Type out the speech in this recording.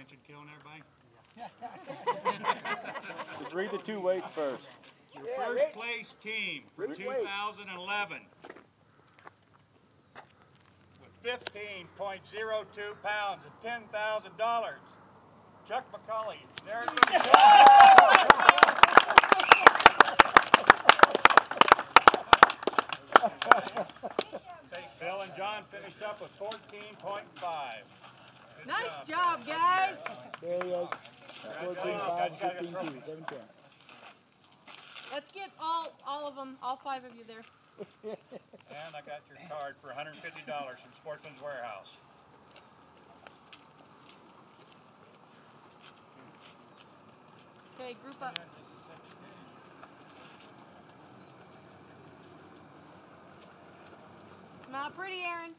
Richard killing everybody? Just read the two weights first. Your Yeah, first Rick. place team for Rick Waite. 2011 with 15.02 pounds and $10,000. Chuck McAuley. There Bill and John finished up with 14.5. Good Nice job, guys. There he is. Good Fourteen five, Guys, you got a fifteen trophy. two, seven tenths. Let's get all all of them, all five of you there. And I got your card for $150 from Sportsman's Warehouse. Okay, group up. Smile pretty, Aaron.